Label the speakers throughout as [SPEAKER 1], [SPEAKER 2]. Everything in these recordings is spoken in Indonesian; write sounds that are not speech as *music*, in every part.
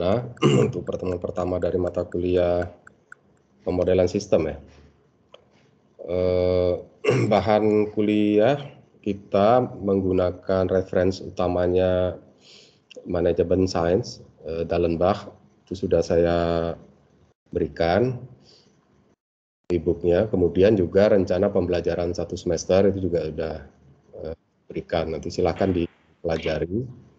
[SPEAKER 1] Nah, *clears throat* untuk pertemuan pertama dari mata kuliah pemodelan sistem ya. Eh, *clears throat* bahan kuliah kita menggunakan referensi utamanya manajemen sains eh, Dallenbach itu sudah saya berikan e-booknya. Kemudian juga rencana pembelajaran satu semester itu juga sudah eh, berikan. Nanti silahkan dipelajari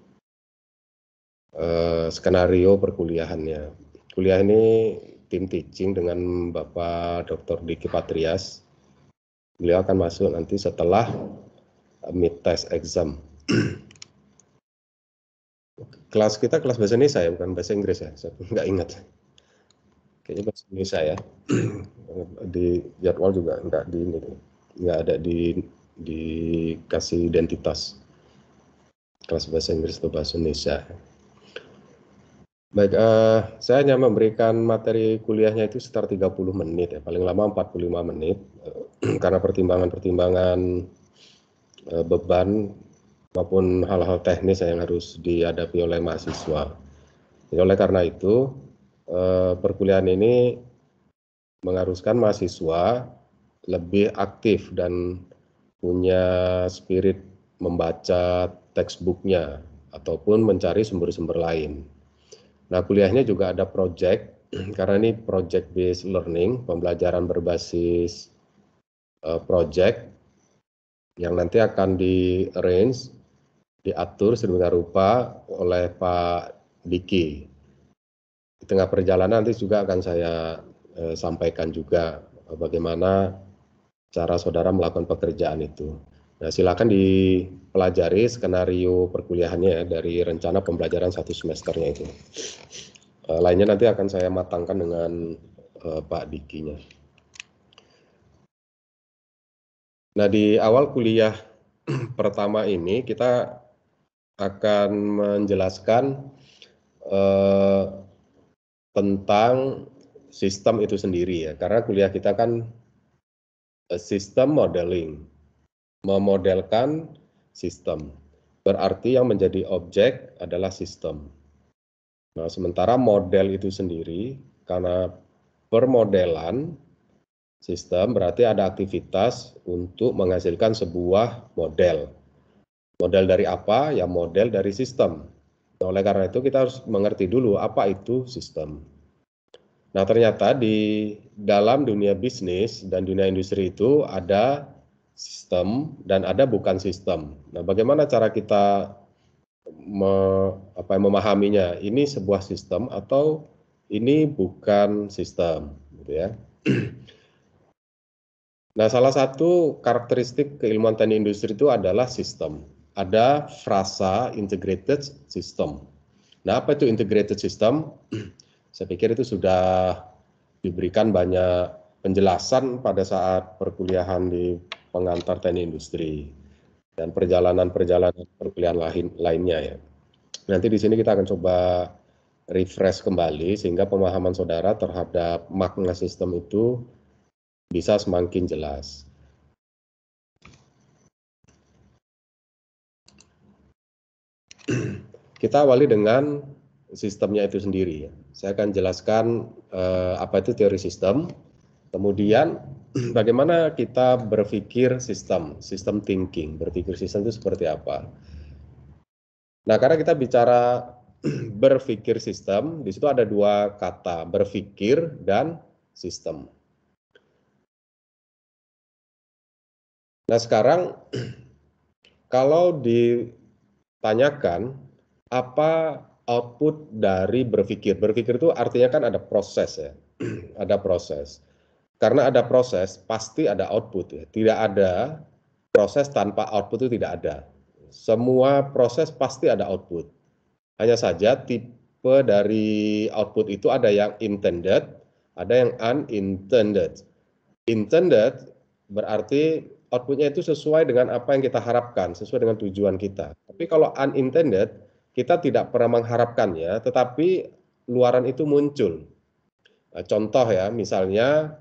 [SPEAKER 1] eh, skenario perkuliahannya. Kuliah ini tim teaching dengan Bapak Dr. Diki Patrias. Beliau akan masuk nanti setelah mid test exam. *clears throat* kelas kita kelas bahasa Indonesia ya, bukan bahasa Inggris ya. Saya nggak ingat. Kayaknya bahasa Indonesia ya. *clears throat* di jadwal juga nggak di ini, nggak ada di dikasih identitas kelas bahasa Inggris atau bahasa Indonesia. Baik, uh, saya hanya memberikan materi kuliahnya itu sekitar 30 menit ya, paling lama 45 menit, uh, *clears throat* karena pertimbangan-pertimbangan uh, beban maupun hal-hal teknis yang harus dihadapi oleh mahasiswa. Jadi oleh karena itu, uh, perkuliahan ini mengharuskan mahasiswa lebih aktif dan punya spirit membaca textbooknya ataupun mencari sumber-sumber lain. Nah, kuliahnya juga ada project *clears throat* karena ini project based learning, pembelajaran berbasis uh, project yang nanti akan di arrange, diatur sedemikian rupa oleh Pak Diki. Di tengah perjalanan nanti juga akan saya uh, sampaikan juga bagaimana cara saudara melakukan pekerjaan itu. Nah, silakan dipelajari skenario perkuliahannya ya, dari rencana pembelajaran satu semesternya itu. Uh, lainnya nanti akan saya matangkan dengan uh, Pak Dikinya. Nah, di awal kuliah *clears throat* pertama ini kita akan menjelaskan uh, tentang sistem itu sendiri ya, karena kuliah kita kan sistem modeling memodelkan sistem. Berarti yang menjadi objek adalah sistem. Nah, sementara model itu sendiri, karena permodelan sistem berarti ada aktivitas untuk menghasilkan sebuah model. Model dari apa? Ya model dari sistem. Nah, oleh karena itu kita harus mengerti dulu apa itu sistem. Nah, ternyata di dalam dunia bisnis dan dunia industri itu ada sistem dan ada bukan sistem. Nah, bagaimana cara kita me, apa, memahaminya? Ini sebuah sistem atau ini bukan sistem, gitu ya. *clears throat* Nah, salah satu karakteristik keilmuan teknik industri itu adalah sistem. Ada frasa integrated system. Nah, apa itu integrated system? *clears throat* Saya pikir itu sudah diberikan banyak penjelasan pada saat perkuliahan di pengantar teknik industri dan perjalanan-perjalanan perkuliahan lain, lainnya ya. Nanti di sini kita akan coba refresh kembali sehingga pemahaman saudara terhadap makna sistem itu bisa semakin jelas. Kita awali dengan sistemnya itu sendiri. Ya. Saya akan jelaskan eh, apa itu teori sistem, kemudian *clears throat* bagaimana kita berpikir sistem, sistem thinking, berpikir sistem itu seperti apa. Nah, karena kita bicara *clears throat* berpikir sistem, di situ ada dua kata, berpikir dan sistem. Nah, sekarang *clears throat* kalau ditanyakan apa output dari berpikir, berpikir itu artinya kan ada proses ya, ada proses. Karena ada proses, pasti ada output ya. Tidak ada proses tanpa output itu tidak ada. Semua proses pasti ada output. Hanya saja tipe dari output itu ada yang intended, ada yang unintended. Intended berarti outputnya itu sesuai dengan apa yang kita harapkan, sesuai dengan tujuan kita. Tapi kalau unintended, kita tidak pernah mengharapkannya, tetapi luaran itu muncul. Nah, contoh ya, misalnya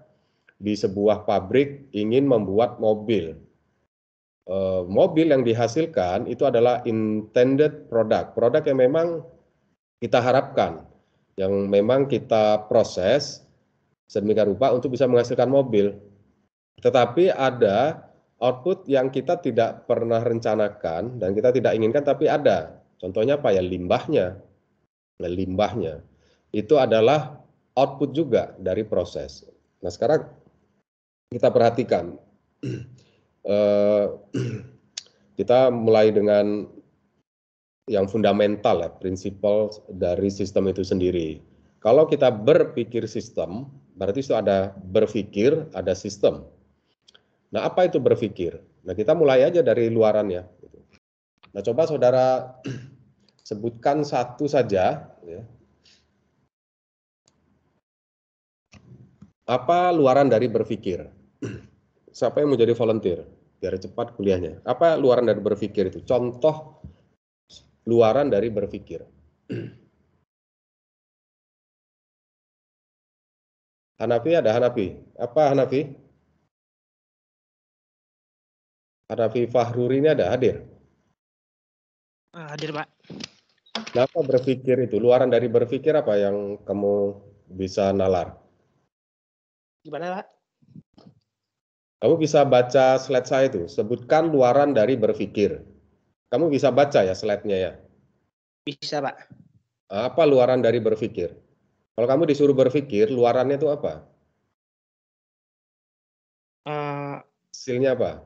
[SPEAKER 1] di sebuah pabrik ingin membuat mobil. Uh, mobil yang dihasilkan itu adalah intended product, produk yang memang kita harapkan. yang memang kita proses sedemikian rupa untuk bisa menghasilkan mobil. Tetapi ada output yang kita tidak pernah rencanakan dan kita tidak inginkan tapi ada. Contohnya apa ya? Limbahnya. Nah, limbahnya. Itu adalah output juga dari proses. Nah, sekarang kita perhatikan. *clears throat* Eh, *clears throat* kita mulai dengan yang fundamental ya, prinsipal dari sistem itu sendiri. Kalau kita berpikir sistem, berarti itu ada berpikir, ada sistem. Nah, apa itu berpikir? Nah, kita mulai aja dari luarannya. Nah, coba saudara *clears throat* sebutkan satu saja. Ya. Apa luaran dari berpikir? Siapa yang mau jadi volunteer? Biar cepat kuliahnya. Apa luaran dari berpikir itu? Contoh luaran dari berpikir. Hanafi ada Hanafi. Apa Hanafi? Hanafi Fahruri ini ada hadir?
[SPEAKER 2] Ah, hadir Pak.
[SPEAKER 1] Kenapa berpikir itu? Luaran dari berpikir apa yang kamu bisa nalar?
[SPEAKER 2] Gimana Pak?
[SPEAKER 1] Kamu bisa baca slide saya itu. Sebutkan luaran dari berpikir. Kamu bisa baca ya slide-nya ya?
[SPEAKER 2] Bisa, Pak.
[SPEAKER 1] Apa luaran dari berpikir? Kalau kamu disuruh berpikir, luarannya itu apa? Uh, Hasilnya apa?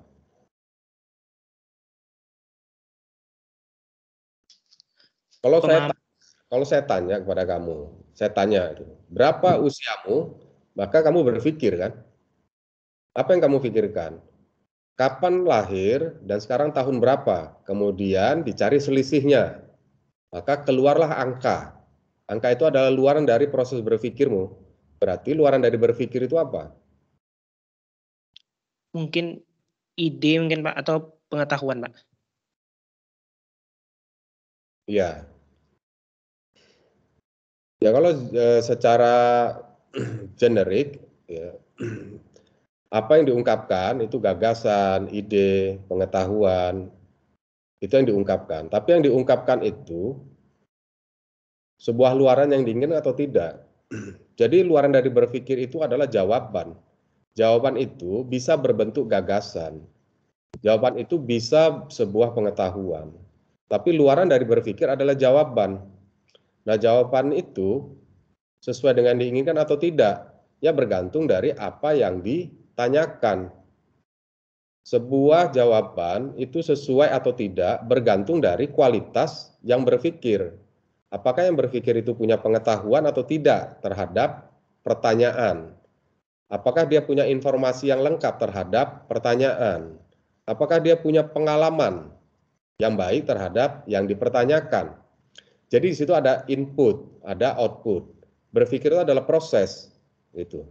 [SPEAKER 1] Kalau saya kalau saya tanya kepada kamu, saya tanya berapa usiamu, maka kamu berpikir kan? Apa yang kamu pikirkan? kapan lahir dan sekarang tahun berapa. Kemudian dicari selisihnya. Maka keluarlah angka. Angka itu adalah luaran dari proses berpikirmu. Berarti luaran dari berpikir itu apa?
[SPEAKER 2] Mungkin ide mungkin Pak atau pengetahuan Pak.
[SPEAKER 1] Iya. Ya kalau e, secara *clears throat* generik ya *clears throat* apa yang diungkapkan itu gagasan, ide, pengetahuan, itu yang diungkapkan. Tapi yang diungkapkan itu sebuah luaran yang diinginkan atau tidak. *clears throat* Jadi luaran dari berpikir itu adalah jawaban. Jawaban itu bisa berbentuk gagasan. Jawaban itu bisa sebuah pengetahuan. Tapi luaran dari berpikir adalah jawaban. Nah, jawaban itu sesuai dengan diinginkan atau tidak, ya bergantung dari apa yang di tanyakan. Sebuah jawaban itu sesuai atau tidak bergantung dari kualitas yang berpikir. Apakah yang berpikir itu punya pengetahuan atau tidak terhadap pertanyaan? Apakah dia punya informasi yang lengkap terhadap pertanyaan? Apakah dia punya pengalaman yang baik terhadap yang dipertanyakan? Jadi di situ ada input, ada output. Berpikir itu adalah proses, itu.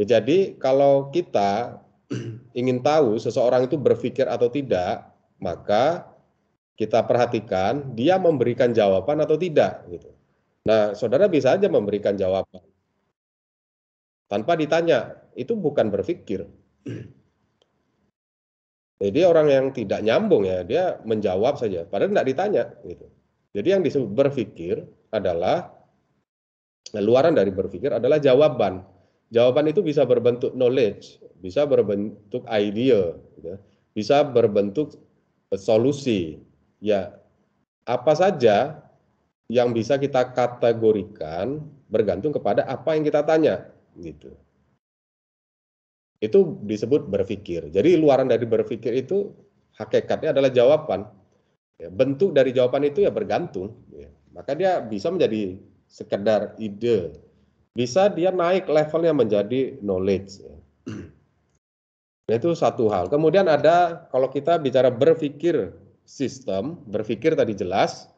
[SPEAKER 1] Ya, jadi kalau kita *clears throat* ingin tahu seseorang itu berpikir atau tidak, maka kita perhatikan dia memberikan jawaban atau tidak gitu. Nah, saudara bisa aja memberikan jawaban tanpa ditanya, itu bukan berpikir. *clears throat* Jadi orang yang tidak nyambung ya, dia menjawab saja, padahal tidak ditanya gitu. Jadi yang disebut berpikir adalah luaran dari berpikir adalah jawaban. Jawaban itu bisa berbentuk knowledge, bisa berbentuk idea, gitu. bisa berbentuk solusi. Ya, apa saja yang bisa kita kategorikan bergantung kepada apa yang kita tanya, gitu. Itu disebut berpikir. Jadi luaran dari berpikir itu hakikatnya adalah jawaban. Ya, bentuk dari jawaban itu ya bergantung. Ya. Maka dia bisa menjadi sekedar ide, bisa dia naik levelnya menjadi knowledge. Nah, itu satu hal. Kemudian ada kalau kita bicara berpikir sistem, berpikir tadi jelas,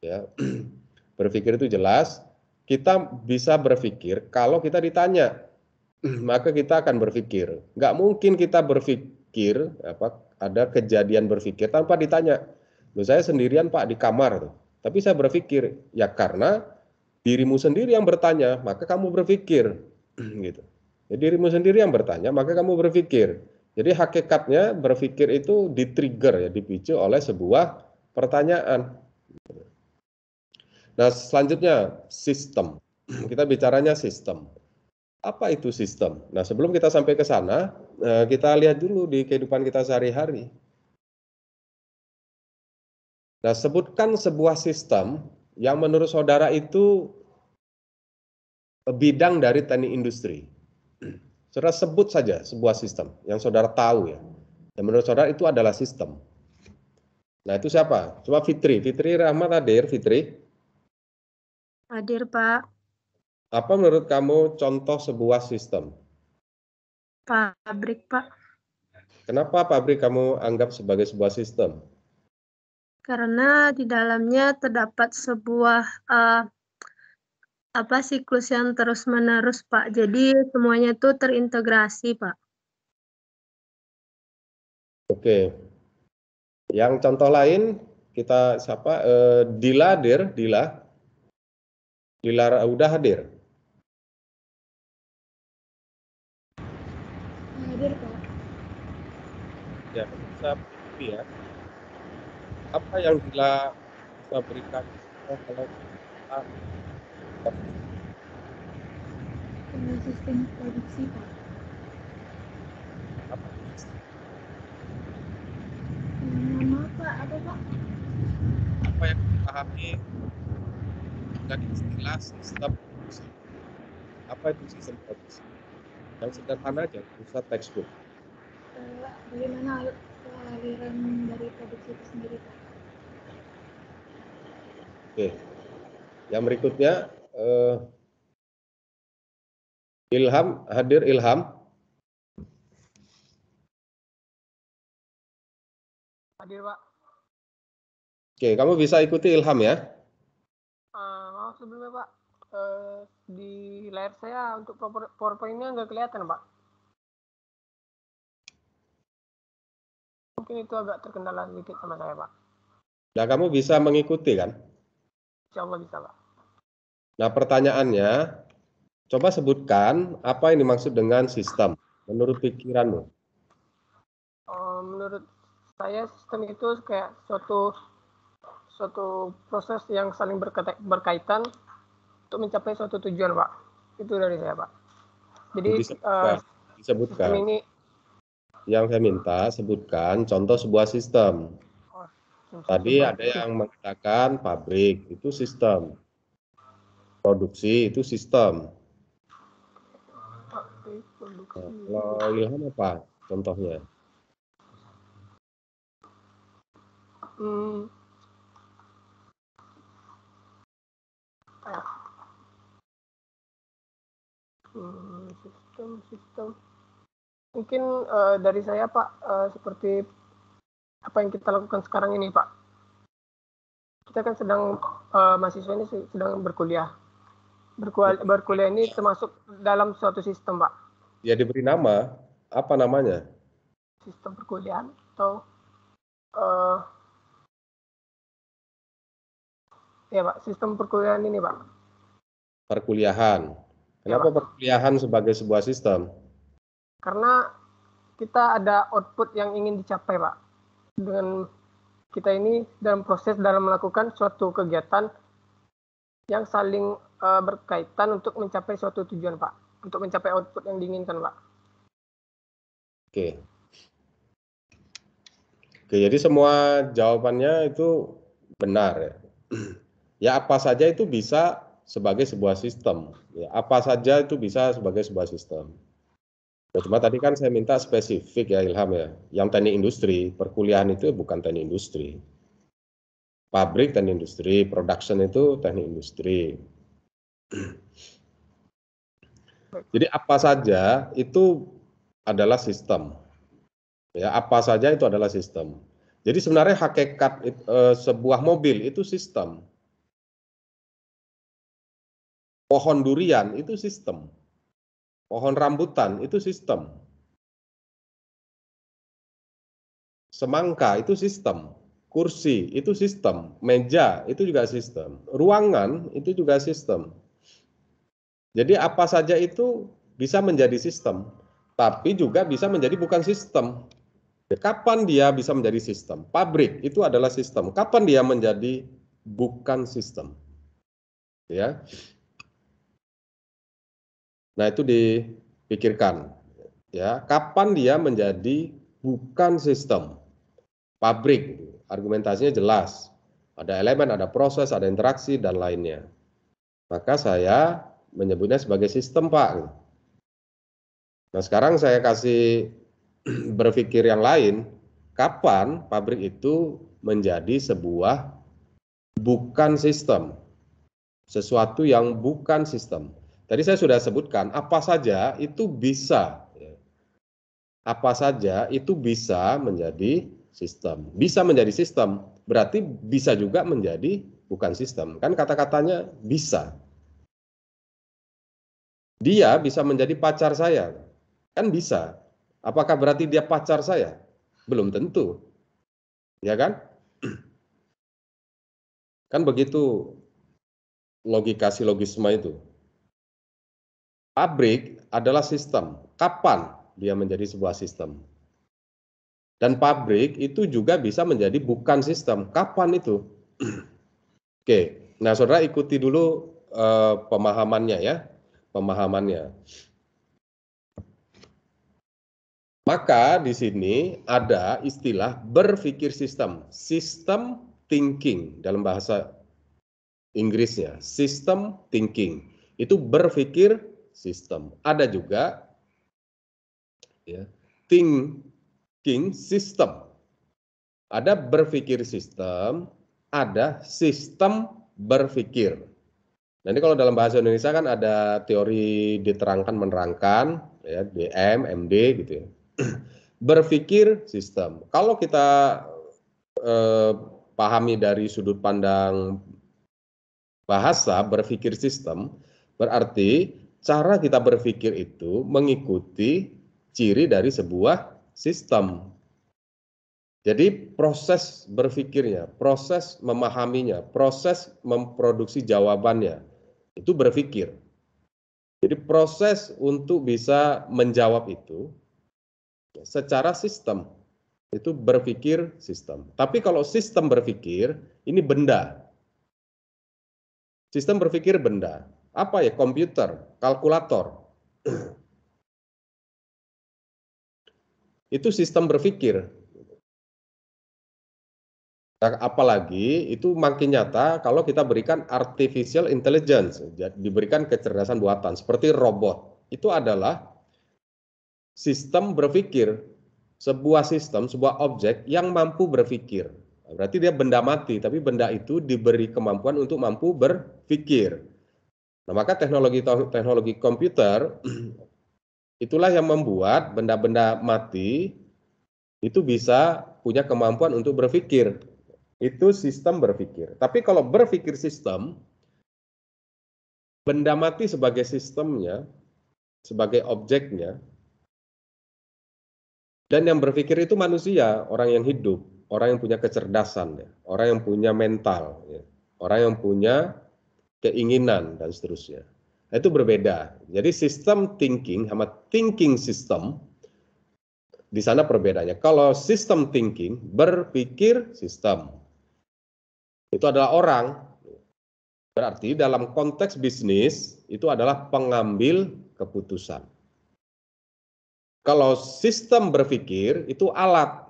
[SPEAKER 1] ya, *clears throat* berpikir itu jelas. Kita bisa berpikir kalau kita ditanya, *clears throat* maka kita akan berpikir. Nggak mungkin kita berpikir apa ada kejadian berpikir tanpa ditanya. Loh, saya sendirian Pak di kamar tuh. Tapi saya berpikir ya karena dirimu sendiri yang bertanya, maka kamu berpikir. *clears throat* gitu. Jadi dirimu sendiri yang bertanya, maka kamu berpikir. Jadi hakikatnya berpikir itu di-trigger ya, dipicu oleh sebuah pertanyaan. Nah, selanjutnya sistem. *clears throat* Kita bicaranya sistem. Apa itu sistem? Nah, sebelum kita sampai ke sana, eh, kita lihat dulu di kehidupan kita sehari-hari. Nah, sebutkan sebuah sistem yang menurut saudara itu bidang dari teknik industri. Saudara sebut saja sebuah sistem yang saudara tahu ya. Dan menurut saudara itu adalah sistem. Nah, itu siapa? Coba Fitri. Fitri Rahmat hadir, Fitri.
[SPEAKER 3] Hadir, Pak.
[SPEAKER 1] Apa menurut kamu contoh sebuah sistem?
[SPEAKER 3] Pabrik, Pak.
[SPEAKER 1] Kenapa pabrik kamu anggap sebagai sebuah sistem?
[SPEAKER 3] Karena di dalamnya terdapat sebuah uh, apa siklus yang terus-menerus, Pak. Jadi semuanya itu terintegrasi, Pak.
[SPEAKER 1] Oke. Yang contoh lain kita siapa? Uh, Dila, Dir, Dila. Dila udah hadir.
[SPEAKER 3] hadir Pak.
[SPEAKER 1] Ya, bisa ya. Apa yang bila bisa berikan kalau kita
[SPEAKER 3] sistem produksi Pak.
[SPEAKER 1] Apa
[SPEAKER 3] Nama Pak, apa Pak?
[SPEAKER 1] Apa yang dipahami dari istilah sistem produksi? Apa itu sistem produksi? yang sederhana aja, pusat textbook.
[SPEAKER 3] Bagaimana aliran dari produksi itu sendiri, Pak?
[SPEAKER 1] Oke, yang berikutnya uh, Ilham hadir Ilham.
[SPEAKER 4] Hadir Pak.
[SPEAKER 1] Oke, kamu bisa ikuti Ilham ya?
[SPEAKER 4] Uh, maaf sebelumnya Pak. Uh, di layar saya untuk PowerPoint-nya nggak kelihatan, Pak. Mungkin itu agak terkendala sedikit sama saya, Pak.
[SPEAKER 1] Nah, kamu bisa mengikuti kan?
[SPEAKER 4] Insya Allah bisa, Pak.
[SPEAKER 1] Nah, pertanyaannya, coba sebutkan apa yang dimaksud dengan sistem menurut pikiranmu.
[SPEAKER 4] Uh, menurut saya sistem itu kayak suatu suatu proses yang saling berkaitan untuk mencapai suatu tujuan, Pak. Itu dari saya, Pak. Jadi
[SPEAKER 1] disebutkan, uh, disebutkan. ini yang saya minta sebutkan contoh sebuah sistem. Tadi ada yang mengatakan pabrik itu sistem, produksi itu sistem. Nah, kalau Ilham apa contohnya? Hmm.
[SPEAKER 4] Hmm, sistem sistem mungkin uh, dari saya Pak uh, seperti apa yang kita lakukan sekarang ini Pak? Kita kan sedang uh, mahasiswa ini sedang berkuliah. Berkuliah, berkuliah ini termasuk dalam suatu sistem Pak.
[SPEAKER 1] Ya diberi nama. Apa namanya?
[SPEAKER 4] Sistem perkuliahan atau uh, ya Pak sistem perkuliahan ini Pak.
[SPEAKER 1] Perkuliahan. Kenapa ya, perkuliahan sebagai sebuah sistem?
[SPEAKER 4] Karena kita ada output yang ingin dicapai, Pak. Dengan kita ini dalam proses dalam melakukan suatu kegiatan yang saling uh, berkaitan untuk mencapai suatu tujuan, Pak. Untuk mencapai output yang diinginkan, Pak.
[SPEAKER 1] Oke. Oke, jadi semua jawabannya itu benar ya. *clears throat* Ya apa saja itu bisa sebagai sebuah sistem. Ya, apa saja itu bisa sebagai sebuah sistem. Ya, cuma tadi kan saya minta spesifik ya Ilham ya. Yang teknik industri, perkuliahan itu bukan teknik industri. Pabrik teknik industri, production itu teknik industri. Jadi apa saja itu adalah sistem. Ya, apa saja itu adalah sistem. Jadi sebenarnya hakikat e, sebuah mobil itu sistem Pohon durian itu sistem. Pohon rambutan itu sistem. Semangka itu sistem. Kursi itu sistem. Meja itu juga sistem. Ruangan itu juga sistem. Jadi apa saja itu bisa menjadi sistem. Tapi juga bisa menjadi bukan sistem. Kapan dia bisa menjadi sistem? Pabrik itu adalah sistem. Kapan dia menjadi bukan sistem? ya. Nah, itu dipikirkan ya, kapan dia menjadi bukan sistem pabrik. Argumentasinya jelas. Ada elemen, ada proses, ada interaksi dan lainnya. Maka saya menyebutnya sebagai sistem, Pak. Nah, sekarang saya kasih *clears throat* berpikir yang lain, kapan pabrik itu menjadi sebuah bukan sistem, sesuatu yang bukan sistem. Tadi saya sudah sebutkan apa saja itu bisa, ya. apa saja itu bisa menjadi sistem. Bisa menjadi sistem, berarti bisa juga menjadi bukan sistem. Kan kata-katanya bisa. Dia bisa menjadi pacar saya, kan bisa. Apakah berarti dia pacar saya? Belum tentu. Ya kan? *clears throat* Kan begitu logika silogisme itu. Pabrik adalah sistem. Kapan dia menjadi sebuah sistem? Dan pabrik itu juga bisa menjadi bukan sistem. Kapan itu? *clears throat* Oke, nah saudara ikuti dulu uh, pemahamannya ya, pemahamannya. Maka di sini ada istilah berpikir sistem. Sistem thinking dalam bahasa Inggrisnya, system thinking. Itu berpikir sistem. Ada juga ya, thinking system. Ada berpikir sistem, ada sistem berpikir. Nanti kalau dalam bahasa Indonesia kan ada teori diterangkan menerangkan, ya DM, MD gitu ya. *clears throat* berpikir sistem. Kalau kita eh, pahami dari sudut pandang bahasa berpikir sistem, berarti cara kita berpikir itu mengikuti ciri dari sebuah sistem. Jadi proses berpikirnya, proses memahaminya, proses memproduksi jawabannya, itu berpikir. Jadi proses untuk bisa menjawab itu secara sistem itu berpikir sistem. Tapi kalau sistem berpikir, ini benda. Sistem berpikir benda. Apa ya? Komputer, kalkulator. itu sistem berpikir. Nah, apalagi itu makin nyata kalau kita berikan artificial intelligence, diberikan kecerdasan buatan seperti robot. Itu adalah sistem berpikir sebuah sistem, sebuah objek yang mampu berpikir. Berarti dia benda mati, tapi benda itu diberi kemampuan untuk mampu berpikir. Nah, maka teknologi teknologi komputer *clears throat* itulah yang membuat benda-benda mati itu bisa punya kemampuan untuk berpikir. Itu sistem berpikir. Tapi kalau berpikir sistem, benda mati sebagai sistemnya, sebagai objeknya, dan yang berpikir itu manusia, orang yang hidup, orang yang punya kecerdasan, ya, orang yang punya mental, ya, orang yang punya keinginan dan seterusnya. Nah, itu berbeda. Jadi sistem thinking sama thinking system di sana perbedaannya. Kalau sistem thinking berpikir sistem itu adalah orang. Berarti dalam konteks bisnis itu adalah pengambil keputusan. Kalau sistem berpikir itu alat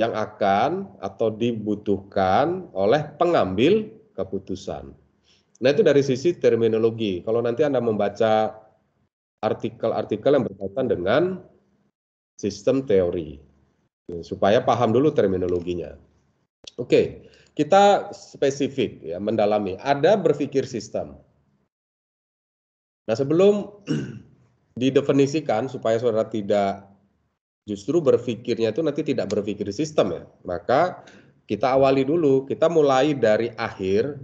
[SPEAKER 1] yang akan atau dibutuhkan oleh pengambil keputusan. Nah itu dari sisi terminologi. Kalau nanti Anda membaca artikel-artikel yang berkaitan dengan sistem teori, supaya paham dulu terminologinya. Oke, kita spesifik ya mendalami. Ada berpikir sistem. Nah sebelum *clears throat* didefinisikan supaya saudara tidak justru berpikirnya itu nanti tidak berpikir sistem ya. Maka kita awali dulu, kita mulai dari akhir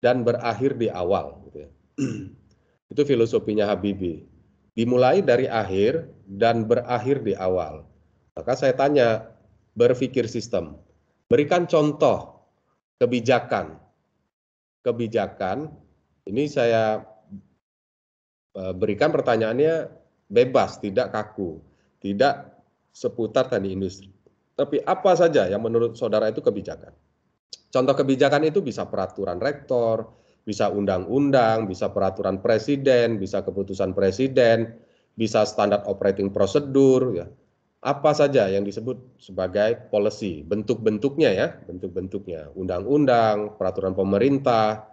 [SPEAKER 1] dan berakhir di awal. Gitu ya. *clears throat* itu filosofinya Habibie. Dimulai dari akhir dan berakhir di awal. Maka saya tanya, berpikir sistem. Berikan contoh kebijakan. Kebijakan, ini saya Eh, berikan pertanyaannya bebas, tidak kaku, tidak seputar tadi industri. Tapi apa saja yang menurut saudara itu kebijakan? Contoh kebijakan itu bisa peraturan rektor, Bisa undang-undang, bisa peraturan presiden, bisa keputusan presiden, bisa standar operating prosedur ya. Apa saja yang disebut sebagai policy, bentuk-bentuknya ya, bentuk-bentuknya, undang-undang, peraturan pemerintah,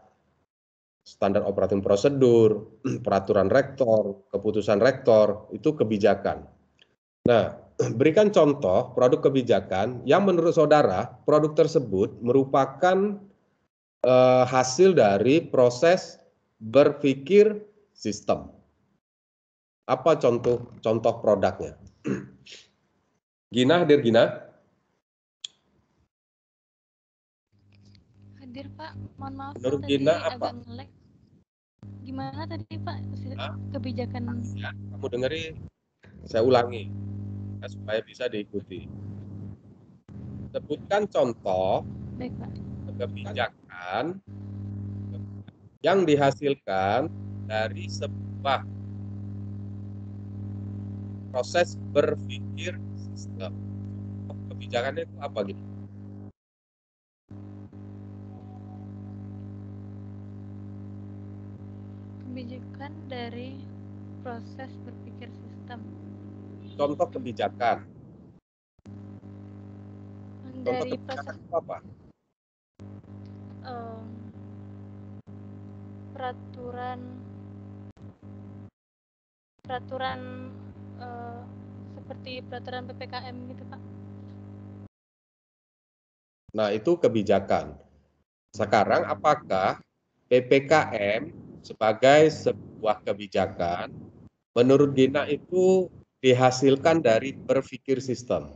[SPEAKER 1] standar operating prosedur, *clears throat* peraturan rektor, keputusan rektor, itu kebijakan. Nah, berikan contoh produk kebijakan yang menurut saudara produk tersebut merupakan uh, hasil dari proses berpikir sistem. Apa contoh contoh produknya? *clears throat* Gina hadir Gina?
[SPEAKER 5] Hadir Pak, mohon maaf
[SPEAKER 1] Menurut
[SPEAKER 5] tadi
[SPEAKER 1] Gina apa?
[SPEAKER 5] agak ngelek. Gimana tadi Pak kebijakan?
[SPEAKER 1] Ya, kamu dengeri, saya ulangi ya, supaya bisa diikuti. Sebutkan contoh
[SPEAKER 5] Baik Pak.
[SPEAKER 1] kebijakan yang dihasilkan dari sebuah proses berpikir sistem. Kebijakannya itu apa gitu?
[SPEAKER 5] Kebijakan dari proses berpikir.
[SPEAKER 1] Contoh kebijakan. Contoh
[SPEAKER 5] Dari
[SPEAKER 1] kebijakan itu apa?
[SPEAKER 5] peraturan peraturan eh, seperti peraturan ppkm gitu Pak.
[SPEAKER 1] Nah, itu kebijakan. Sekarang apakah PPKM sebagai sebuah kebijakan menurut Gina itu dihasilkan dari berpikir sistem?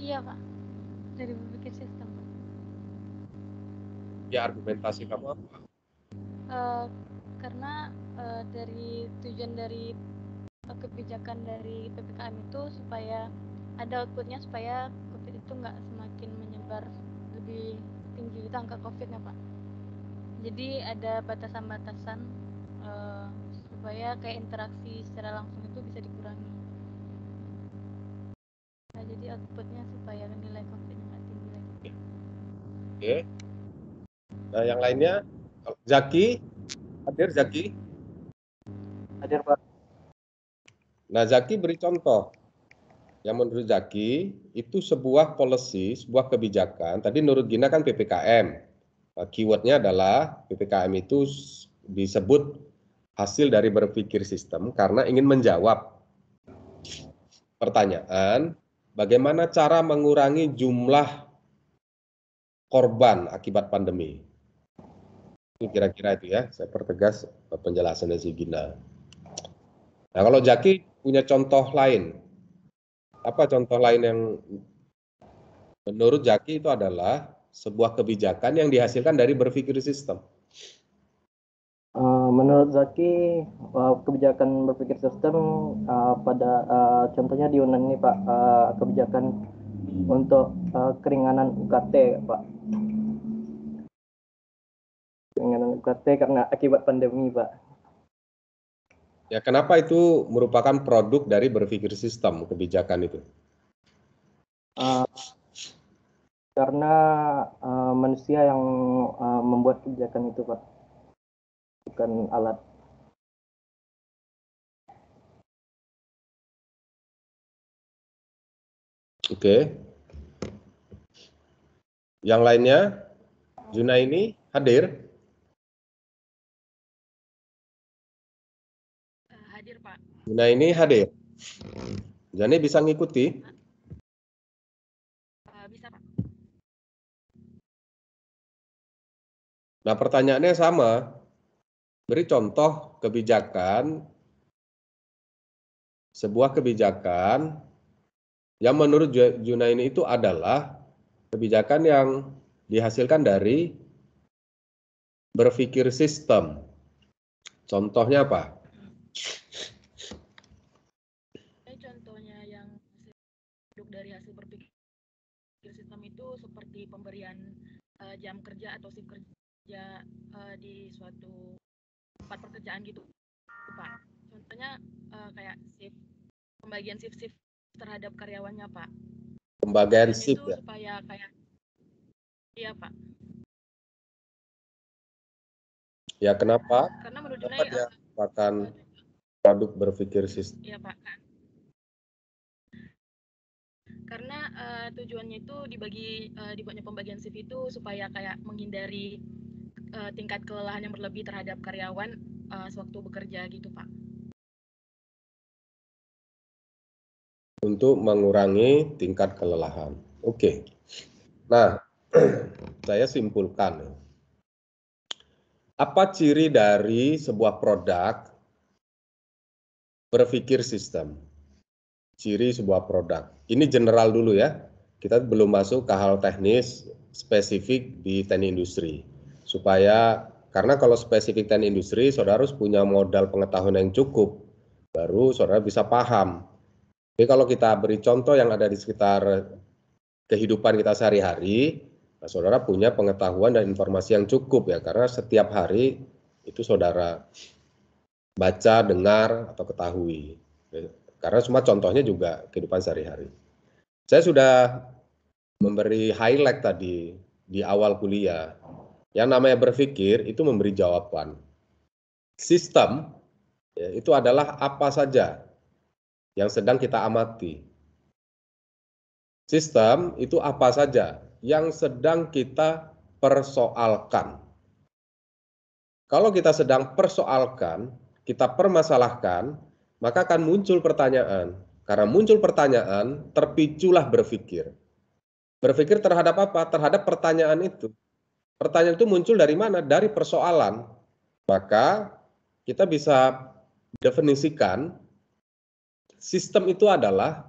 [SPEAKER 5] Iya Pak. Dari berpikir sistem. Pak.
[SPEAKER 1] Ya argumentasi kamu apa?
[SPEAKER 5] Eh, karena eh, dari tujuan dari eh, kebijakan dari ppkm itu supaya ada outputnya supaya covid itu nggak semakin menyebar lebih tinggi gitu angka covidnya pak jadi ada batasan-batasan eh, supaya kayak interaksi secara langsung itu bisa dikurangi nah jadi outputnya supaya nilai covidnya nggak tinggi lagi
[SPEAKER 1] Oke. Nah, yang lainnya Zaki hadir Zaki.
[SPEAKER 6] Hadir Pak.
[SPEAKER 1] Nah, Zaki beri contoh. Yang menurut Zaki itu sebuah policy, sebuah kebijakan. Tadi menurut Gina kan PPKM. Nah, Keywordnya adalah PPKM itu disebut hasil dari berpikir sistem karena ingin menjawab pertanyaan bagaimana cara mengurangi jumlah korban akibat pandemi. Itu kira-kira itu ya, saya pertegas penjelasannya si Gina. Nah, kalau Jaki punya contoh lain, apa contoh lain yang menurut Jaki itu adalah sebuah kebijakan yang dihasilkan dari berpikir sistem?
[SPEAKER 6] Eh, menurut Zaki, eh, kebijakan berpikir sistem eh, pada contohnya di Yunan ini Pak, kebijakan untuk keringanan UKT Pak. Keringanan UKT karena akibat pandemi Pak.
[SPEAKER 1] Ya, kenapa itu merupakan produk dari berpikir sistem kebijakan itu?
[SPEAKER 6] Eh, karena eh, manusia yang eh, membuat kebijakan itu Pak, bukan alat.
[SPEAKER 1] Oke. Yang lainnya, Junaini hadir?
[SPEAKER 7] hadir Pak.
[SPEAKER 1] Junaini hadir. Jani bisa ngikuti? Nah, pertanyaannya sama. Beri contoh kebijakan, sebuah kebijakan yang menurut Ju- Junaini itu adalah kebijakan yang dihasilkan dari berpikir sistem. Contohnya apa?
[SPEAKER 7] Ini contohnya yang produk dari hasil berpikir sistem itu seperti pemberian eh, jam kerja atau shift kerja eh, di suatu tempat pekerjaan gitu, Pak. Contohnya eh, kayak shift pembagian shift-shift terhadap karyawannya, Pak.
[SPEAKER 1] Pembagian shift ya.
[SPEAKER 7] supaya kayak Iya Pak.
[SPEAKER 1] Ya kenapa?
[SPEAKER 7] Karena menurut Junai,
[SPEAKER 1] dia
[SPEAKER 7] eh,
[SPEAKER 1] merupakan produk berpikir sistem?
[SPEAKER 7] Iya Pak. Karena eh, tujuannya itu dibagi eh, dibuatnya pembagian shift itu supaya kayak menghindari eh, tingkat kelelahan yang berlebih terhadap karyawan eh, sewaktu bekerja gitu Pak.
[SPEAKER 1] untuk mengurangi tingkat kelelahan. Oke. Nah, *clears throat* saya simpulkan. ya. Apa ciri dari sebuah produk berpikir sistem? Ciri sebuah produk. Ini general dulu ya. Kita belum masuk ke hal teknis spesifik di teknik industri. Supaya karena kalau spesifik teknik industri, saudara harus punya modal pengetahuan yang cukup. Baru saudara bisa paham jadi kalau kita beri contoh yang ada di sekitar kehidupan kita sehari-hari, nah, saudara punya pengetahuan dan informasi yang cukup ya, karena setiap hari itu saudara baca, dengar, atau ketahui. Karena semua contohnya juga kehidupan sehari-hari. Saya sudah memberi highlight tadi di awal kuliah. Yang namanya berpikir itu memberi jawaban. Sistem ya, itu adalah apa saja yang sedang kita amati. Sistem itu apa saja yang sedang kita persoalkan. Kalau kita sedang persoalkan, kita permasalahkan, maka akan muncul pertanyaan. Karena muncul pertanyaan, terpiculah berpikir. Berpikir terhadap apa? Terhadap pertanyaan itu. Pertanyaan itu muncul dari mana? Dari persoalan. Maka kita bisa definisikan sistem itu adalah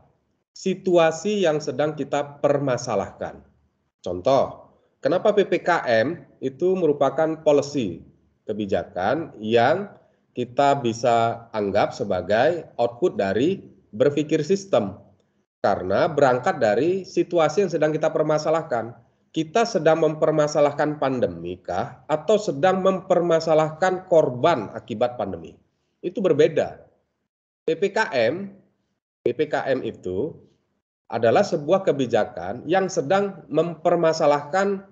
[SPEAKER 1] situasi yang sedang kita permasalahkan. Contoh, kenapa PPKM itu merupakan policy kebijakan yang kita bisa anggap sebagai output dari berpikir sistem. Karena berangkat dari situasi yang sedang kita permasalahkan. Kita sedang mempermasalahkan pandemi kah atau sedang mempermasalahkan korban akibat pandemi? Itu berbeda. PPKM PPKM itu adalah sebuah kebijakan yang sedang mempermasalahkan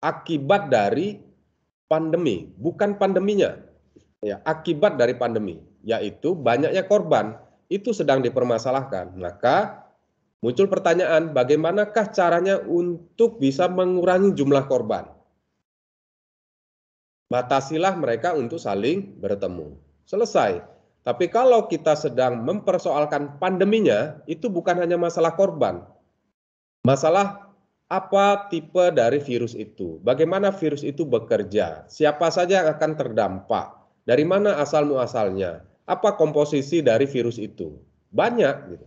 [SPEAKER 1] akibat dari pandemi, bukan pandeminya. Ya, akibat dari pandemi, yaitu banyaknya korban itu sedang dipermasalahkan. Maka muncul pertanyaan, bagaimanakah caranya untuk bisa mengurangi jumlah korban? Batasilah mereka untuk saling bertemu. Selesai. Tapi kalau kita sedang mempersoalkan pandeminya, itu bukan hanya masalah korban. Masalah apa tipe dari virus itu? Bagaimana virus itu bekerja? Siapa saja yang akan terdampak? Dari mana asal muasalnya? Apa komposisi dari virus itu? Banyak gitu.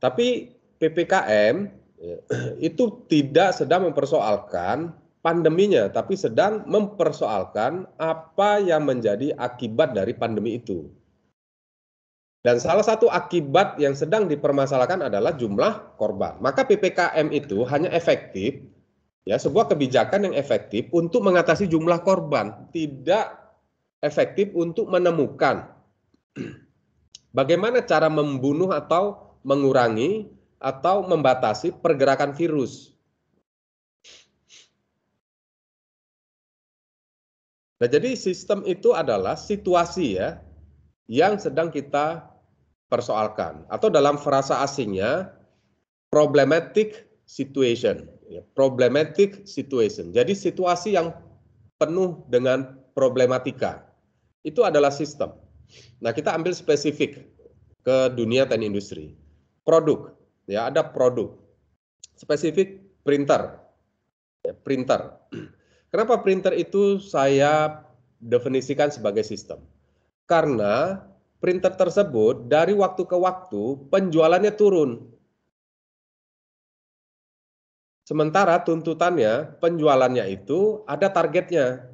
[SPEAKER 1] Tapi PPKM ya, *clears throat* itu tidak sedang mempersoalkan pandeminya, tapi sedang mempersoalkan apa yang menjadi akibat dari pandemi itu. Dan salah satu akibat yang sedang dipermasalahkan adalah jumlah korban. Maka PPKM itu hanya efektif, ya sebuah kebijakan yang efektif untuk mengatasi jumlah korban, tidak efektif untuk menemukan *clears throat* bagaimana cara membunuh atau mengurangi atau membatasi pergerakan virus. Nah, jadi sistem itu adalah situasi ya yang sedang kita persoalkan atau dalam frasa asingnya problematic situation, ya, problematic situation. Jadi situasi yang penuh dengan problematika. Itu adalah sistem. Nah, kita ambil spesifik ke dunia teknik industri. Produk, ya ada produk. Spesifik printer. Ya, printer. *clears throat* Kenapa printer itu saya definisikan sebagai sistem? Karena printer tersebut dari waktu ke waktu penjualannya turun. Sementara tuntutannya penjualannya itu ada targetnya.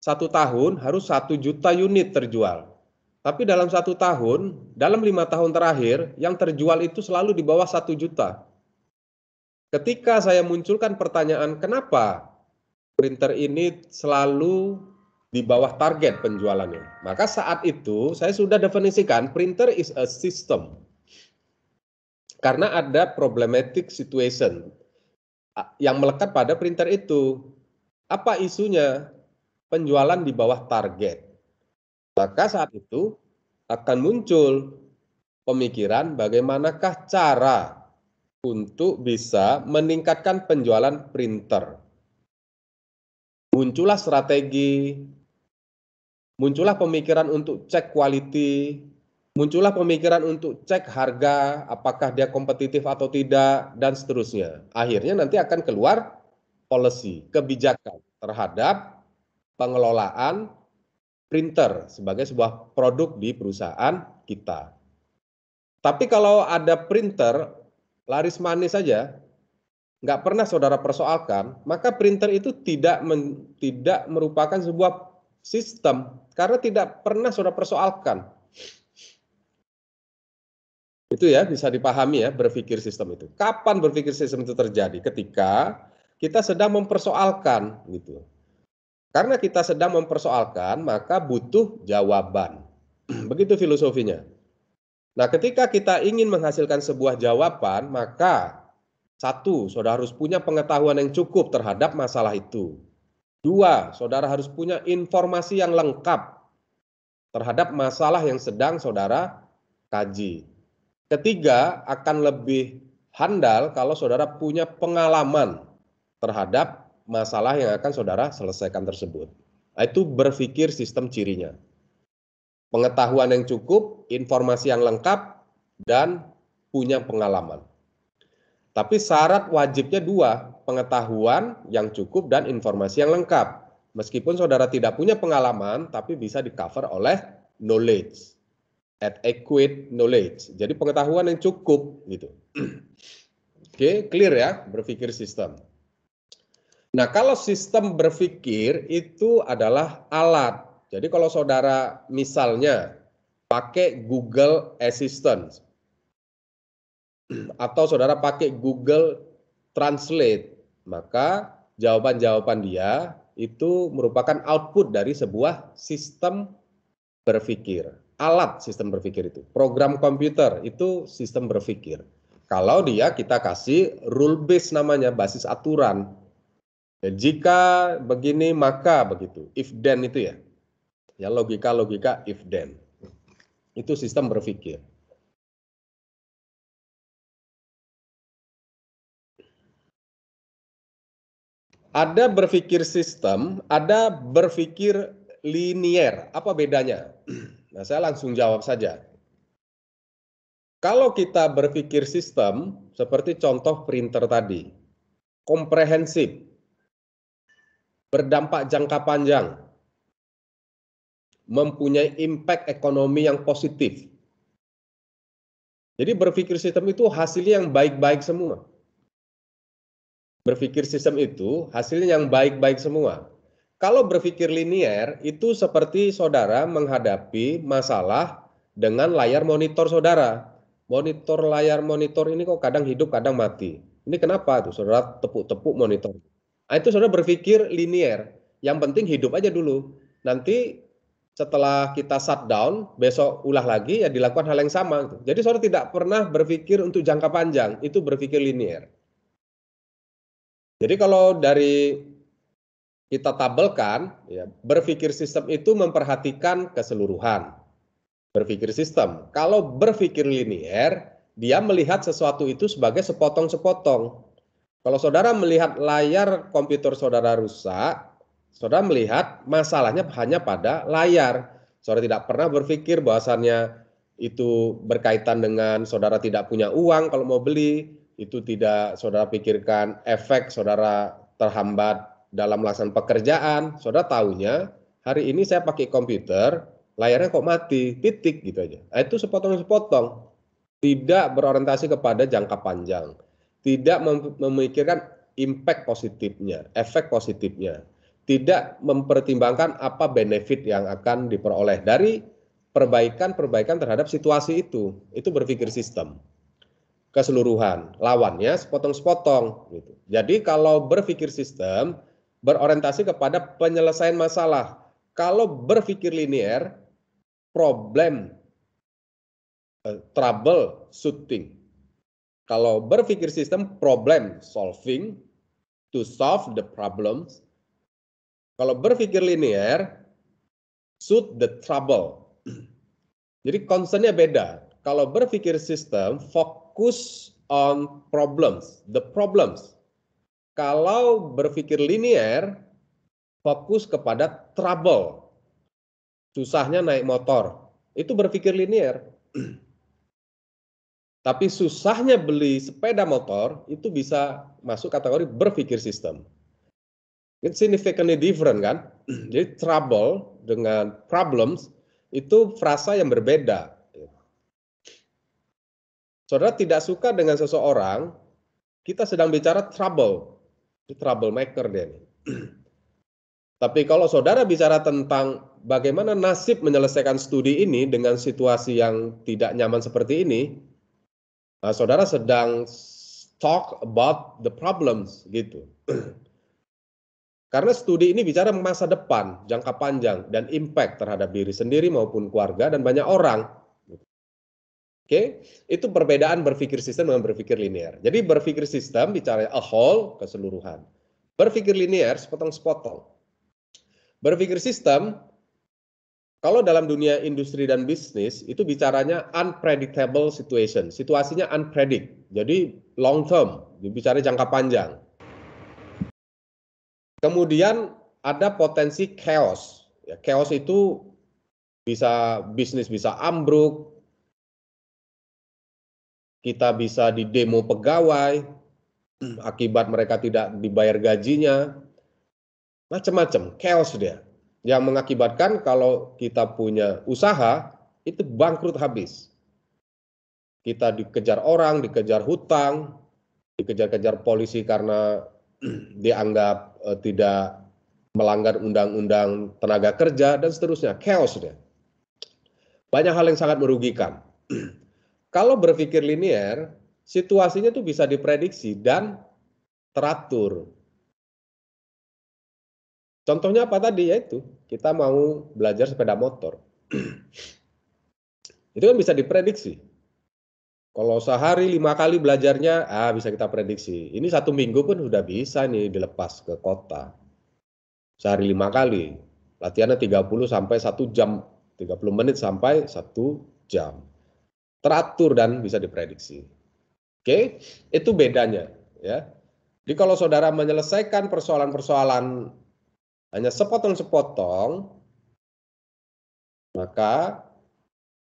[SPEAKER 1] Satu tahun harus satu juta unit terjual. Tapi dalam satu tahun, dalam lima tahun terakhir, yang terjual itu selalu di bawah satu juta. Ketika saya munculkan pertanyaan, kenapa printer ini selalu di bawah target penjualannya. Maka saat itu saya sudah definisikan printer is a system. Karena ada problematic situation. yang melekat pada printer itu. Apa isunya? Penjualan di bawah target. Maka saat itu akan muncul pemikiran bagaimanakah cara untuk bisa meningkatkan penjualan printer. Muncullah strategi, muncullah pemikiran untuk cek quality, muncullah pemikiran untuk cek harga, apakah dia kompetitif atau tidak, dan seterusnya. Akhirnya nanti akan keluar policy, kebijakan terhadap pengelolaan printer sebagai sebuah produk di perusahaan kita. Tapi kalau ada printer laris manis saja, nggak pernah saudara persoalkan, maka printer itu tidak men, tidak merupakan sebuah sistem karena tidak pernah saudara persoalkan. Itu ya bisa dipahami ya berpikir sistem itu. Kapan berpikir sistem itu terjadi? Ketika kita sedang mempersoalkan gitu. Karena kita sedang mempersoalkan, maka butuh jawaban. *clears throat* Begitu filosofinya. Nah, ketika kita ingin menghasilkan sebuah jawaban, maka satu, saudara harus punya pengetahuan yang cukup terhadap masalah itu. Dua, saudara harus punya informasi yang lengkap terhadap masalah yang sedang saudara kaji. Ketiga, akan lebih handal kalau saudara punya pengalaman terhadap masalah yang akan saudara selesaikan tersebut. Nah, itu berpikir sistem cirinya pengetahuan yang cukup, informasi yang lengkap, dan punya pengalaman. Tapi syarat wajibnya dua, pengetahuan yang cukup dan informasi yang lengkap. Meskipun saudara tidak punya pengalaman, tapi bisa di-cover oleh knowledge, adequate knowledge. Jadi pengetahuan yang cukup gitu. *clears throat* Oke, clear ya berpikir sistem. Nah, kalau sistem berpikir itu adalah alat jadi kalau saudara misalnya pakai Google Assistant atau saudara pakai Google Translate, maka jawaban-jawaban dia itu merupakan output dari sebuah sistem berpikir. Alat sistem berpikir itu. Program komputer itu sistem berpikir. Kalau dia kita kasih rule base namanya, basis aturan. Ya, jika begini maka begitu. If then itu ya. Ya logika-logika if then. Itu sistem berpikir. Ada berpikir sistem, ada berpikir linier. Apa bedanya? Nah, saya langsung jawab saja. Kalau kita berpikir sistem, seperti contoh printer tadi, komprehensif, berdampak jangka panjang, mempunyai impact ekonomi yang positif. Jadi berpikir sistem itu hasilnya yang baik-baik semua. Berpikir sistem itu hasilnya yang baik-baik semua. Kalau berpikir linier itu seperti saudara menghadapi masalah dengan layar monitor saudara. Monitor layar monitor ini kok kadang hidup kadang mati. Ini kenapa tuh saudara tepuk-tepuk monitor. Nah, itu saudara berpikir linier. Yang penting hidup aja dulu. Nanti setelah kita shutdown, besok ulah lagi ya dilakukan hal yang sama. Gitu. Jadi saudara tidak pernah berpikir untuk jangka panjang, itu berpikir linear. Jadi kalau dari kita tabelkan, ya, berpikir sistem itu memperhatikan keseluruhan. Berpikir sistem. Kalau berpikir linear, dia melihat sesuatu itu sebagai sepotong-sepotong. Kalau saudara melihat layar komputer saudara rusak, saudara melihat masalahnya hanya pada layar. Saudara tidak pernah berpikir bahwasannya itu berkaitan dengan saudara tidak punya uang kalau mau beli, itu tidak saudara pikirkan efek saudara terhambat dalam melaksanakan pekerjaan. Saudara tahunya hari ini saya pakai komputer, layarnya kok mati, titik gitu aja. Nah, itu sepotong-sepotong. Tidak berorientasi kepada jangka panjang. Tidak memikirkan impact positifnya, efek positifnya tidak mempertimbangkan apa benefit yang akan diperoleh dari perbaikan-perbaikan terhadap situasi itu. Itu berpikir sistem keseluruhan. Lawannya sepotong-sepotong gitu. Jadi kalau berpikir sistem berorientasi kepada penyelesaian masalah. Kalau berpikir linier, problem uh, trouble shooting. Kalau berpikir sistem problem solving to solve the problems. Kalau berpikir linear, suit the trouble. *clears throat* Jadi concernnya beda. Kalau berpikir sistem, fokus on problems, the problems. Kalau berpikir linear, fokus kepada trouble. Susahnya naik motor. Itu berpikir linear. *clears throat* Tapi susahnya beli sepeda motor itu bisa masuk kategori berpikir sistem. It's significantly different kan? *clears throat* Jadi trouble dengan problems itu frasa yang berbeda. Saudara tidak suka dengan seseorang, kita sedang bicara trouble. Itu troublemaker dia nih. *clears throat* Tapi kalau saudara bicara tentang bagaimana nasib menyelesaikan studi ini dengan situasi yang tidak nyaman seperti ini, nah, saudara sedang talk about the problems gitu. Karena studi ini bicara masa depan, jangka panjang, dan impact terhadap diri sendiri maupun keluarga dan banyak orang. Oke, itu perbedaan berpikir sistem dengan berpikir linear. Jadi berpikir sistem bicara a whole, keseluruhan. Berpikir linear, sepotong-sepotong. Berpikir sistem, kalau dalam dunia industri dan bisnis, itu bicaranya unpredictable situation. Situasinya unpredict. Jadi long term, bicara jangka panjang. Kemudian ada potensi chaos. Ya, chaos itu bisa bisnis bisa ambruk, kita bisa di demo pegawai, *clears throat* akibat mereka tidak dibayar gajinya, macam-macam, chaos dia. Yang mengakibatkan kalau kita punya usaha, itu bangkrut habis. Kita dikejar orang, dikejar hutang, dikejar-kejar polisi karena *clears throat* dianggap uh, tidak melanggar undang-undang tenaga kerja dan seterusnya. Chaos dia. Banyak hal yang sangat merugikan. *clears throat* Kalau berpikir linear, situasinya itu bisa diprediksi dan teratur. Contohnya apa tadi? Yaitu kita mau belajar sepeda motor. *clears throat* Itu kan bisa diprediksi. Kalau sehari lima kali belajarnya, ah bisa kita prediksi. Ini satu minggu pun sudah bisa nih dilepas ke kota. Sehari lima kali. Latihannya 30 sampai satu jam. 30 menit sampai satu jam. Teratur dan bisa diprediksi. Oke, itu bedanya. ya. Jadi kalau saudara menyelesaikan persoalan-persoalan hanya sepotong-sepotong, maka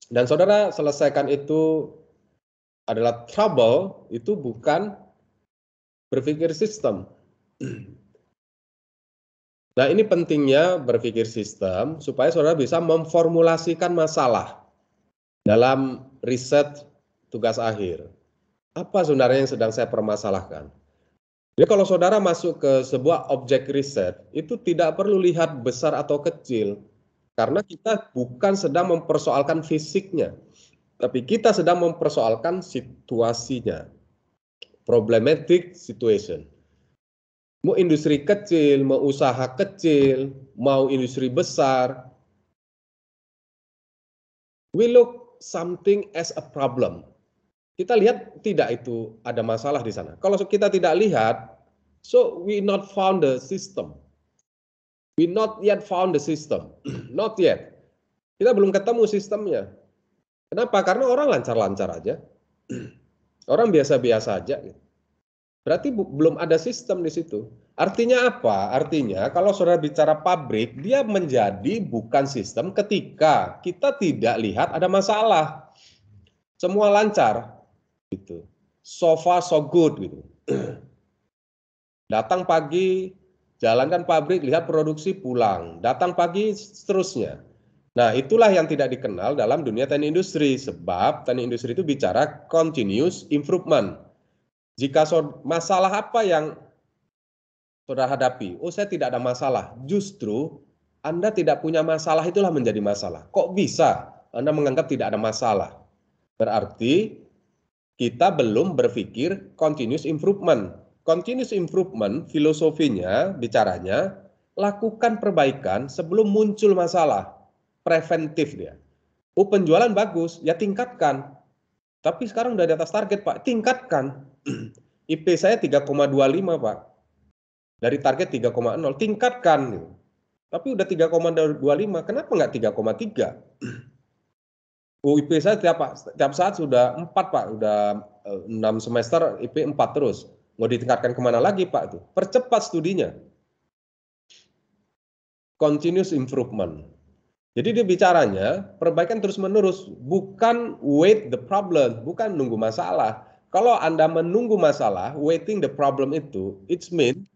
[SPEAKER 1] dan saudara selesaikan itu adalah trouble, itu bukan berpikir sistem. *clears throat* Nah ini pentingnya berpikir sistem supaya saudara bisa memformulasikan masalah dalam riset tugas akhir. Apa sebenarnya yang sedang saya permasalahkan? Jadi kalau saudara masuk ke sebuah objek riset, itu tidak perlu lihat besar atau kecil, karena kita bukan sedang mempersoalkan fisiknya, tapi kita sedang mempersoalkan situasinya. Problematic situation. Mau industri kecil, mau usaha kecil, mau industri besar, we look something as a problem. Kita lihat tidak itu ada masalah di sana. Kalau kita tidak lihat, so we not found the system. We not yet found the system. *clears throat* not yet. Kita belum ketemu sistemnya. Kenapa? Karena orang lancar-lancar aja. *clears throat* orang biasa-biasa aja. Berarti belum ada sistem di situ. Artinya apa? Artinya kalau saudara bicara pabrik, dia menjadi bukan sistem ketika kita tidak lihat ada masalah. Semua lancar gitu. So far so good gitu. Datang pagi, jalankan pabrik, lihat produksi pulang. Datang pagi seterusnya. Nah, itulah yang tidak dikenal dalam dunia teknik industri sebab teknik industri itu bicara continuous improvement. Jika so, masalah apa yang saudara hadapi? Oh, saya tidak ada masalah. Justru Anda tidak punya masalah itulah menjadi masalah. Kok bisa Anda menganggap tidak ada masalah? Berarti kita belum berpikir continuous improvement. Continuous improvement filosofinya, bicaranya, lakukan perbaikan sebelum muncul masalah. Preventif dia. Oh penjualan bagus, ya tingkatkan. Tapi sekarang udah di atas target Pak, tingkatkan. *clears throat* IP saya 3,25 Pak. dari target 3,0 tingkatkan. Tapi udah 3,25, kenapa nggak 3,3? *clears throat* UIP saya tiap, tiap saat sudah 4 Pak, udah 6 eh, semester IP 4 terus. Mau ditingkatkan ke mana lagi Pak itu? Percepat studinya. Continuous improvement. Jadi dia bicaranya perbaikan terus menerus, bukan wait the problem, bukan nunggu masalah. Kalau Anda menunggu masalah, waiting the problem itu, it's mean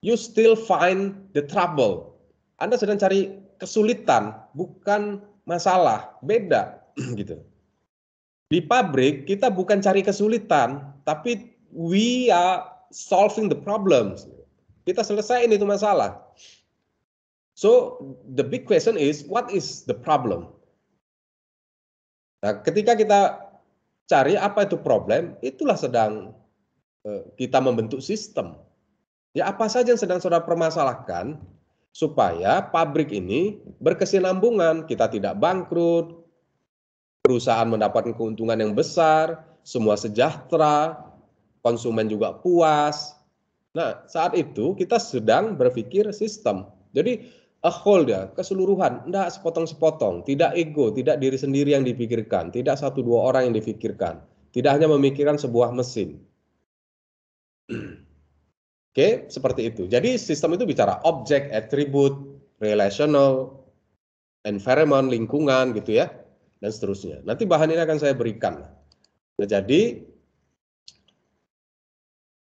[SPEAKER 1] you still find the trouble. Anda sedang cari kesulitan, bukan masalah. Beda *clears throat* gitu. Di pabrik kita bukan cari kesulitan, tapi we are solving the problems. Kita selesaiin itu masalah. So the big question is what is the problem? Nah, ketika kita cari apa itu problem, itulah sedang uh, kita membentuk sistem. Ya apa saja yang sedang saudara permasalahkan supaya pabrik ini berkesinambungan, kita tidak bangkrut, perusahaan mendapatkan keuntungan yang besar, semua sejahtera, konsumen juga puas. Nah, saat itu kita sedang berpikir sistem. Jadi a whole ya, keseluruhan, tidak sepotong-sepotong, tidak ego, tidak diri sendiri yang dipikirkan, tidak satu dua orang yang dipikirkan, tidak hanya memikirkan sebuah mesin. *clears throat* Oke, seperti itu. Jadi sistem itu bicara objek, atribut, relational, environment, lingkungan gitu ya, dan seterusnya. Nanti bahan ini akan saya berikan. Nah, jadi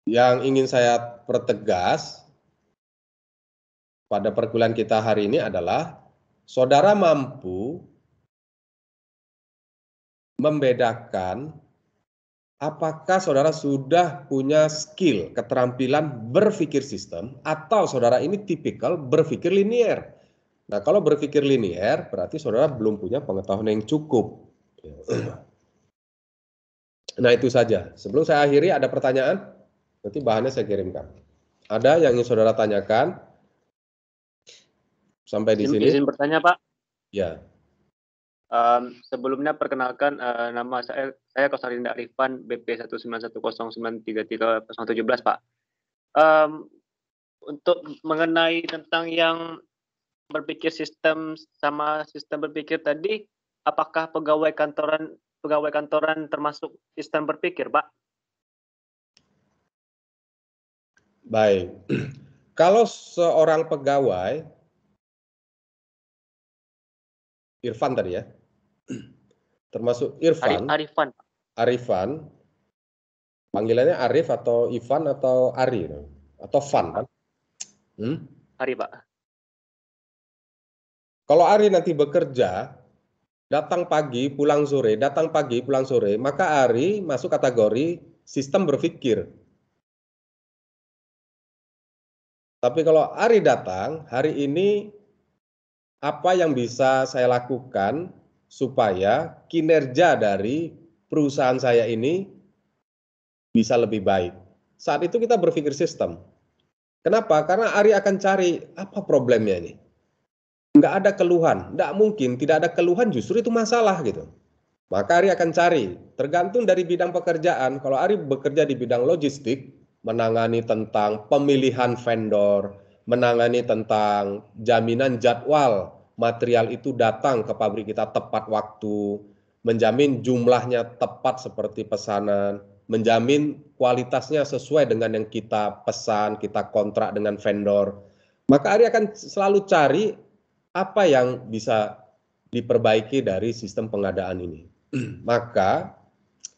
[SPEAKER 1] yang ingin saya pertegas pada perkuliahan kita hari ini adalah saudara mampu membedakan apakah saudara sudah punya skill, keterampilan berpikir sistem atau saudara ini tipikal berpikir linier. Nah, kalau berpikir linier berarti saudara belum punya pengetahuan yang cukup. Nah, itu saja. Sebelum saya akhiri ada pertanyaan? Nanti bahannya saya kirimkan. Ada yang ingin saudara tanyakan? Sampai di sini.
[SPEAKER 8] Izin bertanya, Pak.
[SPEAKER 1] Ya.
[SPEAKER 8] Um, sebelumnya perkenalkan uh, nama saya saya Kosarinda Arifan BP 1910933 Pak. Um, untuk mengenai tentang yang berpikir sistem sama sistem berpikir tadi, apakah pegawai kantoran pegawai kantoran termasuk sistem berpikir, Pak?
[SPEAKER 1] Baik. *clears throat* Kalau seorang pegawai Irfan tadi ya. *clears throat* Termasuk Irfan.
[SPEAKER 8] Arifan.
[SPEAKER 1] Arifan. Panggilannya Arif atau Ivan atau Ari atau Van kan?
[SPEAKER 8] Hmm? Ari Pak.
[SPEAKER 1] Kalau Ari nanti bekerja, datang pagi, pulang sore, datang pagi, pulang sore, maka Ari masuk kategori sistem berpikir. Tapi kalau Ari datang, hari ini apa yang bisa saya lakukan supaya kinerja dari perusahaan saya ini bisa lebih baik. Saat itu kita berpikir sistem. Kenapa? Karena Ari akan cari apa problemnya ini. Enggak ada keluhan, enggak mungkin tidak ada keluhan justru itu masalah gitu. Maka Ari akan cari, tergantung dari bidang pekerjaan. Kalau Ari bekerja di bidang logistik, menangani tentang pemilihan vendor, menangani tentang jaminan jadwal material itu datang ke pabrik kita tepat waktu, menjamin jumlahnya tepat seperti pesanan, menjamin kualitasnya sesuai dengan yang kita pesan, kita kontrak dengan vendor. Maka Ari akan selalu cari apa yang bisa diperbaiki dari sistem pengadaan ini. *clears throat* Maka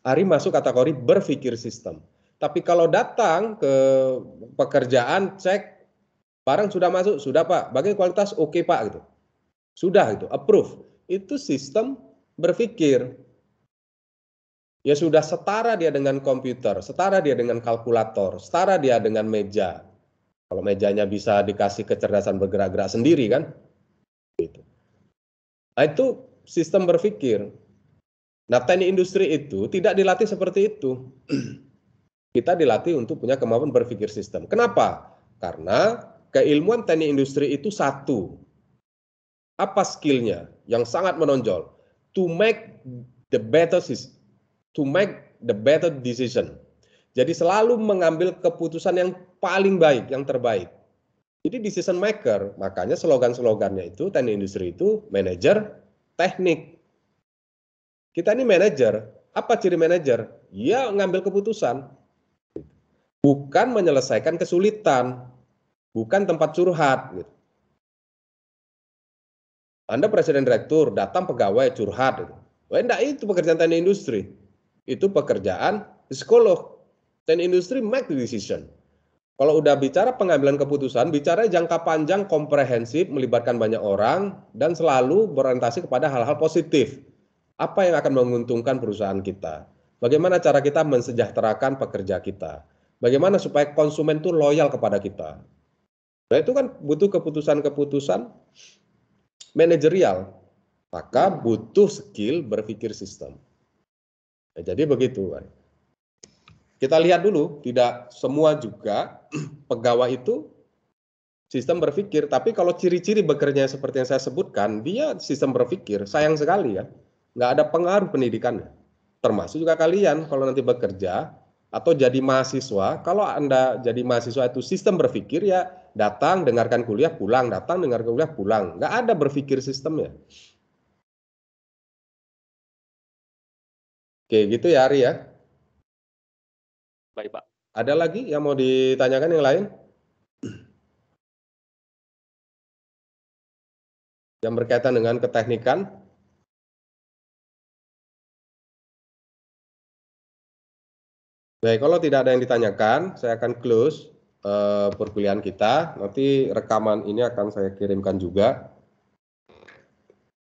[SPEAKER 1] Ari masuk kategori berpikir sistem. Tapi kalau datang ke pekerjaan cek Barang sudah masuk, sudah Pak. Bagaimana kualitas? Oke okay, Pak gitu. Sudah itu, approve. Itu sistem berpikir. Ya sudah setara dia dengan komputer, setara dia dengan kalkulator, setara dia dengan meja. Kalau mejanya bisa dikasih kecerdasan bergerak-gerak sendiri kan? Gitu. Nah, itu sistem berpikir. Nah, teknik industri itu tidak dilatih seperti itu. *clears throat* Kita dilatih untuk punya kemampuan berpikir sistem. Kenapa? Karena keilmuan teknik industri itu satu. Apa skillnya yang sangat menonjol? To make the better to make the better decision. Jadi selalu mengambil keputusan yang paling baik, yang terbaik. Jadi decision maker, makanya slogan-slogannya itu teknik industri itu manajer teknik. Kita ini manajer, apa ciri manajer? Ya ngambil keputusan. Bukan menyelesaikan kesulitan, bukan tempat curhat. Gitu. Anda presiden direktur, datang pegawai curhat. Wah, enggak itu pekerjaan teknik industri. Itu pekerjaan psikolog. Teknik industri make the decision. Kalau udah bicara pengambilan keputusan, bicara jangka panjang, komprehensif, melibatkan banyak orang, dan selalu berorientasi kepada hal-hal positif. Apa yang akan menguntungkan perusahaan kita? Bagaimana cara kita mensejahterakan pekerja kita? Bagaimana supaya konsumen itu loyal kepada kita? Nah itu kan butuh keputusan-keputusan manajerial. Maka butuh skill berpikir sistem. Nah, jadi begitu. Kita lihat dulu, tidak semua juga *clears throat* pegawai itu sistem berpikir. Tapi kalau ciri-ciri bekerja seperti yang saya sebutkan, dia sistem berpikir. Sayang sekali ya, nggak ada pengaruh pendidikannya. Termasuk juga kalian kalau nanti bekerja atau jadi mahasiswa, kalau Anda jadi mahasiswa itu sistem berpikir ya datang, dengarkan kuliah, pulang, datang, dengarkan kuliah, pulang. Nggak ada berpikir sistemnya. Oke, gitu ya Ari ya.
[SPEAKER 8] Baik, Pak.
[SPEAKER 1] Ada lagi yang mau ditanyakan yang lain? Yang berkaitan dengan keteknikan? Baik, kalau tidak ada yang ditanyakan, saya akan close uh, perkuliahan kita. Nanti rekaman ini akan saya kirimkan juga.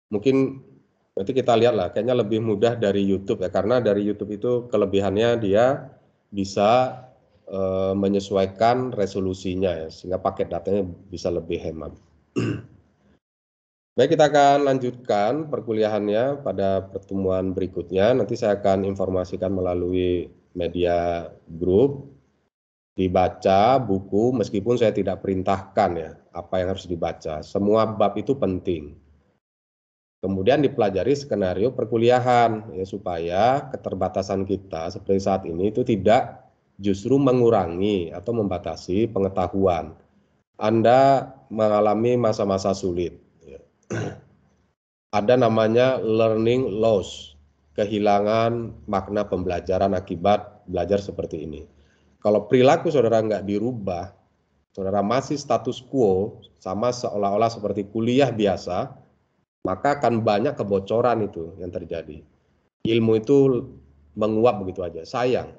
[SPEAKER 1] Mungkin nanti kita lihat lah, kayaknya lebih mudah dari YouTube ya, karena dari YouTube itu kelebihannya dia bisa uh, menyesuaikan resolusinya ya, sehingga paket datanya bisa lebih hemat. *clears throat* Baik, kita akan lanjutkan perkuliahannya pada pertemuan berikutnya. Nanti saya akan informasikan melalui media grup, dibaca buku meskipun saya tidak perintahkan ya apa yang harus dibaca. Semua bab itu penting. Kemudian dipelajari skenario perkuliahan ya supaya keterbatasan kita seperti saat ini itu tidak justru mengurangi atau membatasi pengetahuan. Anda mengalami masa-masa sulit. Ya. Ada namanya learning loss, kehilangan makna pembelajaran akibat belajar seperti ini. Kalau perilaku saudara nggak dirubah, saudara masih status quo sama seolah-olah seperti kuliah biasa, maka akan banyak kebocoran itu yang terjadi. Ilmu itu menguap begitu aja, sayang.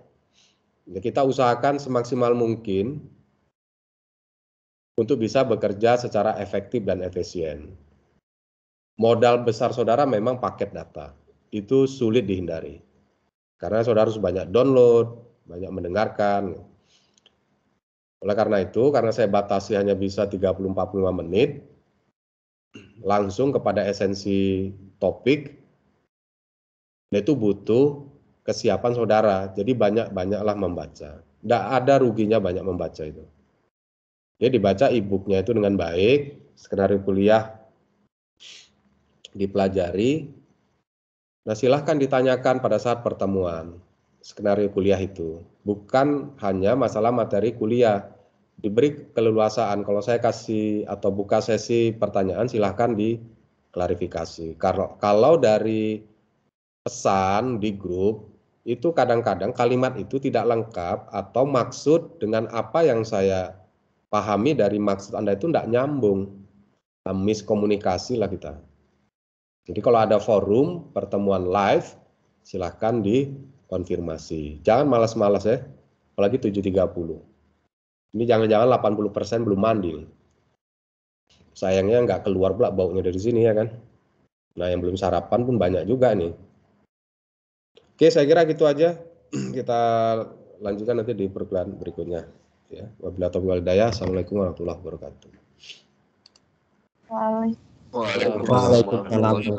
[SPEAKER 1] Ya, kita usahakan semaksimal mungkin untuk bisa bekerja secara efektif dan efisien. Modal besar saudara memang paket data. Itu sulit dihindari. Karena saudara harus banyak download, banyak mendengarkan. Oleh karena itu, karena saya batasi hanya bisa 30-45 menit, langsung kepada esensi topik, itu butuh kesiapan saudara. Jadi banyak-banyaklah membaca. Tidak ada ruginya banyak membaca itu. Jadi dibaca e-booknya itu dengan baik, skenario kuliah dipelajari. Nah silahkan ditanyakan pada saat pertemuan skenario kuliah itu. Bukan hanya masalah materi kuliah, diberi keleluasaan. Kalau saya kasih atau buka sesi pertanyaan, silahkan diklarifikasi. Kalau, kalau dari pesan di grup, itu kadang-kadang kalimat itu tidak lengkap atau maksud dengan apa yang saya pahami dari maksud Anda itu tidak nyambung. Nah, miskomunikasi lah kita. Jadi kalau ada forum, pertemuan live, silahkan dikonfirmasi. Jangan malas-malas ya, apalagi 7.30. Ini jangan-jangan 80% belum mandi. Sayangnya nggak keluar pula baunya dari sini ya kan. Nah yang belum sarapan pun banyak juga nih. Oke saya kira gitu aja. *clears throat* Kita lanjutkan nanti di perkuliahan berikutnya. Ya, wabillahi taufiq daya. Assalamualaikum warahmatullahi wabarakatuh.
[SPEAKER 5] Waalaikumsalam.